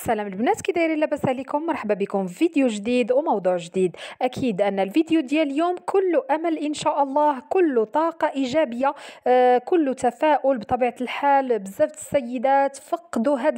السلام البنات كي دايرين لاباس عليكم مرحبا بكم. في فيديو جديد وموضوع جديد. أكيد أن الفيديو ديال اليوم كله أمل إن شاء الله كله طاقة إيجابية آه كله تفاؤل بطبيعة الحال. بزاف السيدات فقدوا هاد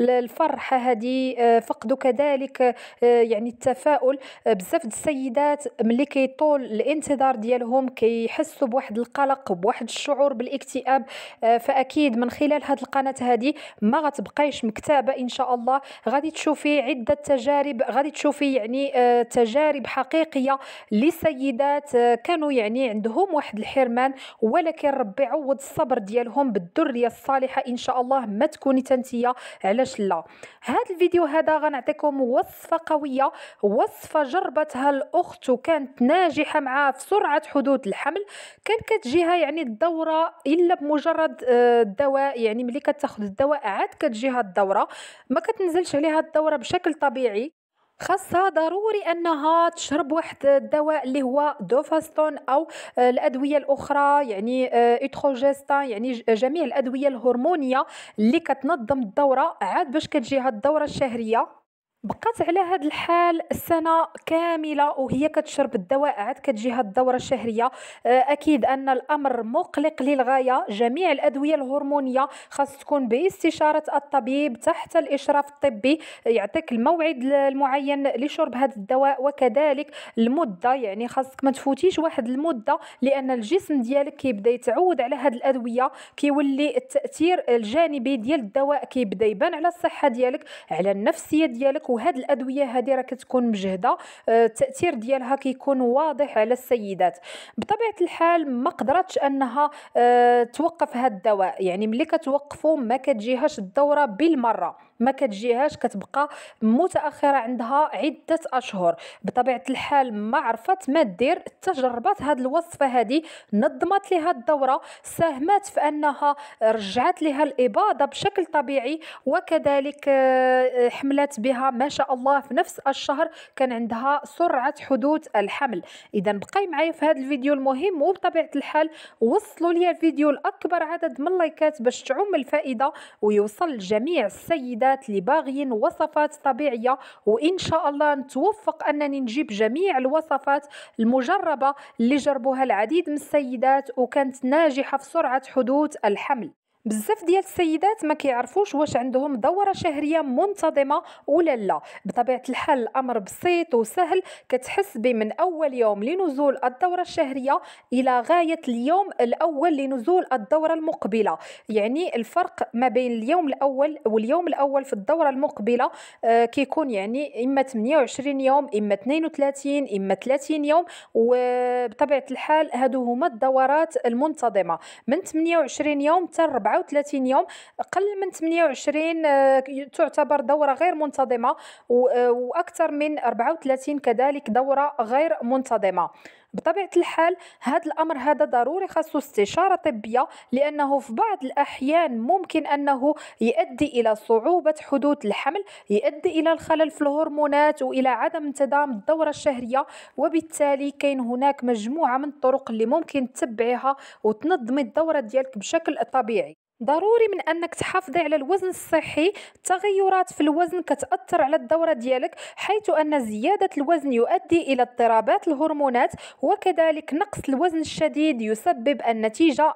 الفرحة هذه آه فقدوا كذلك آه يعني التفاؤل. بزاف السيدات ملي كيطول الانتظار ديالهم كيحسوا بواحد القلق بواحد الشعور بالاكتئاب آه فأكيد من خلال هاد القناة هذه ما غتبقايش مكتابه إن شاء الله. غادي تشوفي عدة تجارب غادي تشوفي يعني آه، تجارب حقيقية لسيدات آه، كانوا يعني عندهم واحد الحرمان ولكن ربي عوض الصبر ديالهم بالذرية الصالحة. إن شاء الله ما تكوني تنتيه علاش لا. هذا الفيديو هذا غنعطيكم وصفة قوية وصفة جربتها الأخت وكانت ناجحة معها في سرعة حدوث الحمل. كان كتجيها يعني الدورة إلا بمجرد آه، الدواء يعني ملي كتاخذ الدواء عاد كتجيها الدورة. ما كتنزلش عليها الدورة بشكل طبيعي خاصها ضروري أنها تشرب واحد الدواء اللي هو دوفاستون أو الأدوية الأخرى يعني اتروجيستا يعني جميع الأدوية الهرمونية اللي كتنظم الدورة عاد باش كتجيها الدورة الشهرية. بقات على هذا الحال السنة كاملة وهي كتشرب الدواء عاد كتجيها الدورة الشهرية. آه، أكيد أن الأمر مقلق للغاية. جميع الأدوية الهرمونية خاص تكون باستشارة الطبيب تحت الإشراف الطبي يعطيك الموعد المعين لشرب هذا الدواء. وكذلك المدة يعني خاصك ما تفوتيش واحد المدة لأن الجسم ديالك كيبدأ يتعود على هذه الأدوية كيولي التأثير الجانبي ديال الدواء كيبدأ يبان على الصحة ديالك على النفسية ديالك وهاد الأدوية هذه راه كتكون مجهدة. آه، التأثير ديالها كيكون واضح على السيدات. بطبيعة الحال ما قدرتش أنها آه، توقف هاد الدواء. يعني ملي كتوقفوا ما كتجيهاش الدورة بالمرة. ما كتجيهاش كتبقى متأخرة عندها عدة أشهر. بطبيعة الحال ما عرفت ما دير. تجربات هاد الوصفة هذه نظمت لها الدورة ساهمت في أنها رجعت لها الإباضة بشكل طبيعي وكذلك آه، حملت بها شاء الله في نفس الشهر كان عندها سرعة حدوث الحمل. اذا بقاي معايا في هذا الفيديو المهم وبطبيعة الحال وصلوا لي الفيديو لأكبر عدد من اللايكات باش تعم الفائدة ويوصل لجميع السيدات اللي باغيين وصفات طبيعية. وإن شاء الله نتوفق أنني نجيب جميع الوصفات المجربة اللي جربوها العديد من السيدات وكانت ناجحة في سرعة حدوث الحمل. بزاف ديال السيدات ما كيعرفوش واش عندهم دورة شهرية منتظمة ولا لا. بطبيعة الحال الأمر بسيط وسهل كتحس به من أول يوم لنزول الدورة الشهرية إلى غاية اليوم الأول لنزول الدورة المقبلة. يعني الفرق ما بين اليوم الأول واليوم الأول في الدورة المقبلة آه كيكون يعني إما 28 يوم إما 32 إما 30 يوم. وبطبيعة الحال هادو هما الدورات المنتظمة. من 28 يوم حتى 34 يوم قل من 28 آه، تعتبر دورة غير منتظمة آه، وأكثر من 34 كذلك دورة غير منتظمة. بطبيعة الحال هذا الأمر هذا ضروري خاصو استشارة طبية لأنه في بعض الأحيان ممكن أنه يؤدي إلى صعوبة حدوث الحمل يؤدي إلى الخلل في الهرمونات وإلى عدم انتظام الدورة الشهرية وبالتالي كاين هناك مجموعة من الطرق اللي ممكن تتبعيها وتنظمي الدورة ديالك بشكل طبيعي. ضروري من أنك تحافظي على الوزن الصحي التغيرات في الوزن كتأثر على الدورة ديالك حيث أن زيادة الوزن يؤدي إلى اضطرابات الهرمونات وكذلك نقص الوزن الشديد يسبب النتيجة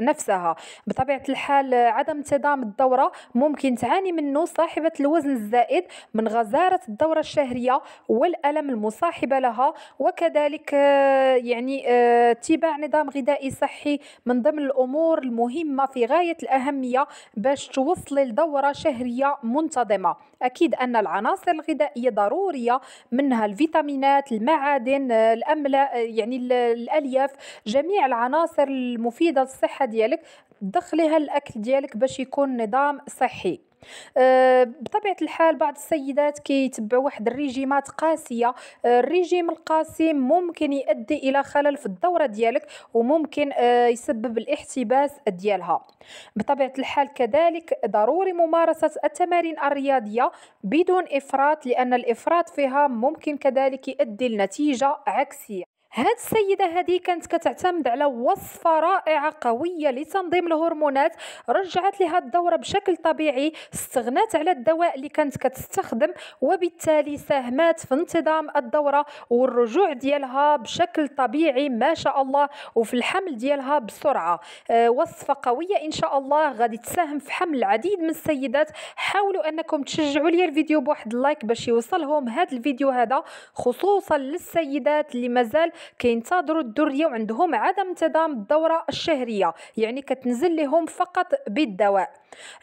نفسها. بطبيعة الحال عدم انتظام الدورة ممكن تعاني منه صاحبة الوزن الزائد من غزارة الدورة الشهرية والألم المصاحبة لها وكذلك يعني اتباع نظام غذائي صحي من ضمن الأمور المهمة في غاية الأهمية باش توصلي لدورة شهرية منتظمة. أكيد أن العناصر الغذائية ضرورية منها الفيتامينات المعادن الأملاء يعني الألياف جميع العناصر المفيدة للصحة ديالك. دخليها الأكل ديالك باش يكون نظام صحي. آه، بطبيعة الحال بعض السيدات كيتبعوا واحد الريجيمات قاسية. آه، الريجيم القاسي ممكن يؤدي إلى خلل في الدورة ديالك وممكن آه، يسبب الاحتباس ديالها. بطبيعة الحال كذلك ضروري ممارسة التمارين الرياضية بدون إفراط لأن الإفراط فيها ممكن كذلك يؤدي لنتيجة عكسية. هاد السيدة هذه كانت كتعتمد على وصفة رائعة قوية لتنظيم الهرمونات رجعت لها الدورة بشكل طبيعي استغنات على الدواء اللي كانت كتستخدم وبالتالي ساهمات في انتظام الدورة والرجوع ديالها بشكل طبيعي ما شاء الله وفي الحمل ديالها بسرعة. أه وصفة قوية إن شاء الله غادي تساهم في حمل العديد من السيدات. حاولوا أنكم تشجعوا لي الفيديو بواحد اللايك باش يوصلهم هذا الفيديو هذا خصوصا للسيدات اللي مازال كينتظروا الدريه وعندهم عدم انتظام الدورة الشهرية يعني كتنزل لهم فقط بالدواء.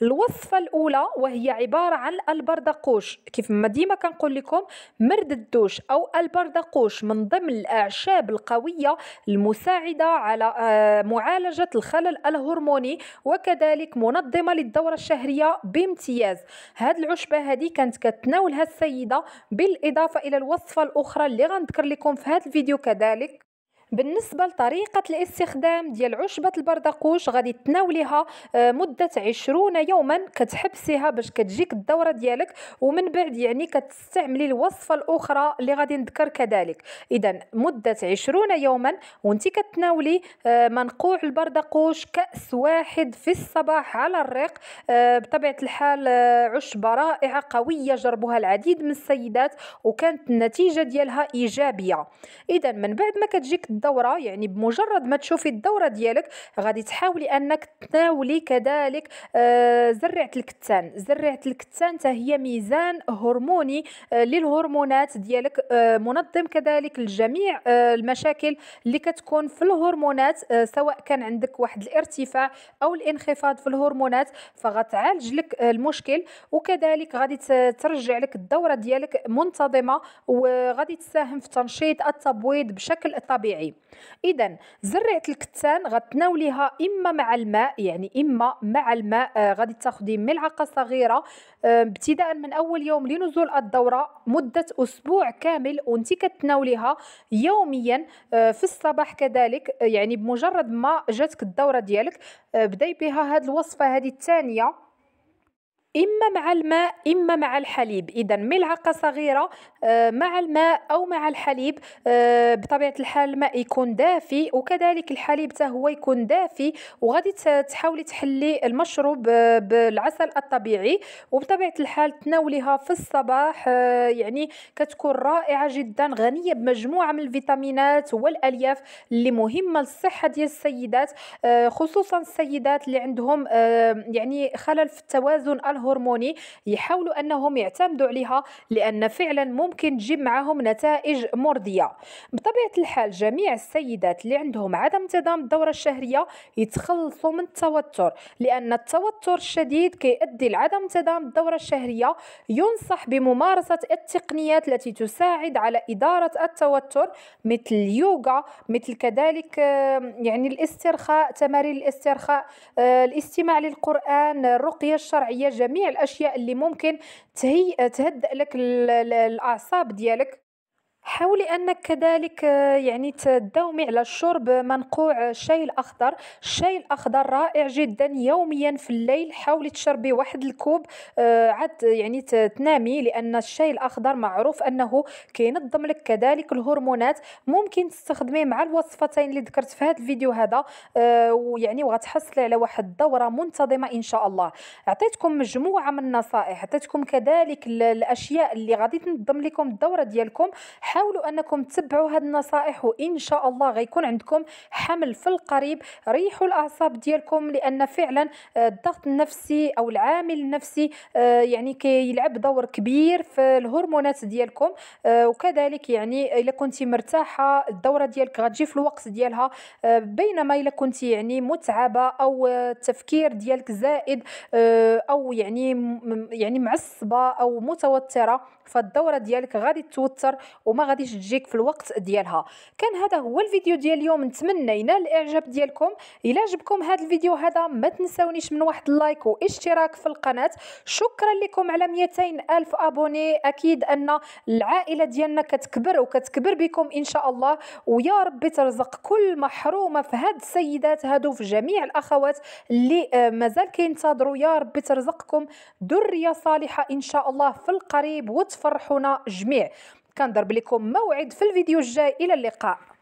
الوصفة الأولى وهي عبارة عن البردقوش. كيف ما ديما كنقول لكم مرد الدوش أو البردقوش من ضمن الأعشاب القوية المساعدة على آه، معالجة الخلل الهرموني وكذلك منظمة للدورة الشهرية بامتياز. هاد العشبة هذه كانت كتناولها السيدة بالإضافة إلى الوصفة الأخرى اللي غنذكر لكم في هذا الفيديو كذلك ذلك بالنسبة لطريقة الاستخدام ديال عشبة البردقوش غادي تناوليها آه، مدة عشرون يوما كتحبسيها باش كتجيك الدورة ديالك ومن بعد يعني كتستعملي الوصفة الأخرى اللي غادي نذكر كذلك. إذا مدة عشرون يوما وانت كتناولي آه، منقوع البردقوش كأس واحد في الصباح على الريق آه، بطبيعة الحال عشبة رائعة قوية جربوها العديد من السيدات وكانت النتيجة ديالها إيجابية. إذا من بعد ما كتجيك الدورة يعني بمجرد ما تشوفي الدورة ديالك غادي تحاولي أنك تناولي كذلك آه زرعة الكتان. زرعة الكتان هي ميزان هرموني آه للهرمونات ديالك آه منظم كذلك لجميع المشاكل اللي كتكون في الهرمونات سواء كان عندك واحد الارتفاع أو الانخفاض في الهرمونات فغتعالج لك المشكل. وكذلك غادي ترجع لك الدورة ديالك منتظمة وغادي تساهم في تنشيط التبويض بشكل طبيعي. اذا زرعة الكتان غتناوليها إما مع الماء يعني إما مع الماء آه غادي تاخدي ملعقة صغيرة آه ابتداء من أول يوم لنزول الدورة مدة أسبوع كامل وأنت كتناوليها يوميا آه في الصباح كذلك آه، يعني بمجرد ما جاتك الدورة ديالك آه، بدأي بها هذه الوصفة هذه الثانية. إما مع الماء إما مع الحليب. إذا ملعقة صغيرة آه، مع الماء أو مع الحليب آه، بطبيعة الحال الماء يكون دافي وكذلك الحليب حتى هو يكون دافي وغادي تحاولي تحلي المشروب آه، بالعسل الطبيعي. وبطبيعة الحال تناوليها في الصباح يعني كتكون رائعة جدا غنية بمجموعة من الفيتامينات والألياف اللي مهمة للصحة ديال السيدات خصوصا السيدات اللي عندهم يعني خلل في التوازن الهرموني يحاولوا أنهم يعتمدوا عليها لأن فعلا ممكن تجيب معهم نتائج مرضية. بطبيعة الحال جميع السيدات اللي عندهم عدم انتظام الدورة الشهرية يتخلصوا من التوتر لأن التوتر الشديد كيؤدي لعدم انتظام الدورة الشهرية ينصح بممارسة التقنيات التي تساعد على إدارة التوتر مثل اليوغا مثل كذلك يعني الاسترخاء تمارين الاسترخاء آه، الاستماع للقرآن الرقية الشرعية جميع الأشياء اللي ممكن تهي تهدئ لك الأعصاب ديالك. حاولي أنك كذلك يعني تداومي على شرب منقوع الشاي الأخضر. الشاي الأخضر رائع جدا يوميا في الليل. حاولي تشربي واحد الكوب آه، عاد يعني تنامي لأن الشاي الأخضر معروف أنه كينظم لك كذلك الهرمونات. ممكن تستخدميه مع الوصفتين اللي ذكرت في هذا الفيديو هذا آه، ويعني وغتحصلي على واحد الدورة منتظمة إن شاء الله. عطيتكم مجموعة من النصائح. عطيتكم كذلك الأشياء اللي غادي تنظم لكم الدورة ديالكم. حاولوا أنكم تتبعوا هذه النصائح وإن شاء الله غيكون عندكم حمل في القريب. ريحوا الأعصاب ديالكم لأن فعلا آه، الضغط النفسي أو العامل النفسي آه، يعني كيلعب دور كبير في الهرمونات ديالكم. آه، وكذلك يعني إلا كنتي مرتاحة الدورة ديالك غتجي في الوقت ديالها. بينما إلا كنتي يعني متعبة أو التفكير ديالك زائد أو يعني يعني معصبة أو متوترة فالدورة ديالك غادي توتر وما ما غاديش تجيك في الوقت ديالها. كان هذا هو الفيديو ديال اليوم. نتمنى ينال الإعجاب ديالكم. إلا عجبكم هذا الفيديو هذا ما تنساونيش من واحد اللايك واشتراك في القناة. شكرا لكم على 200 ألف أبوني. أكيد أن العائلة ديالنا كتكبر وكتكبر بكم إن شاء الله. ويا ربي ترزق كل محرومة في هاد السيدات هادو في جميع الأخوات اللي آه، مازال كينتظروا. يا ربي ترزقكم. ذرية صالحة إن شاء الله في القريب وتفرحونا جميع. كنضرب لكم موعد في الفيديو الجاي. إلى اللقاء.